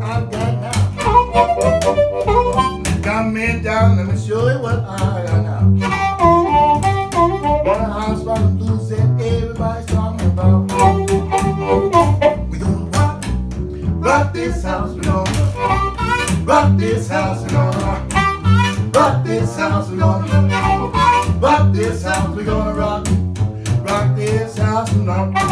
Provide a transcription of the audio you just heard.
I've got now. Come in down, let me show you what I got now. One house from the blues that everybody's talking about. We gonna rock, rock this house, we gonna rock this house, we gonna rock this house, we gonna rock this house, we gonna rock, rock this house.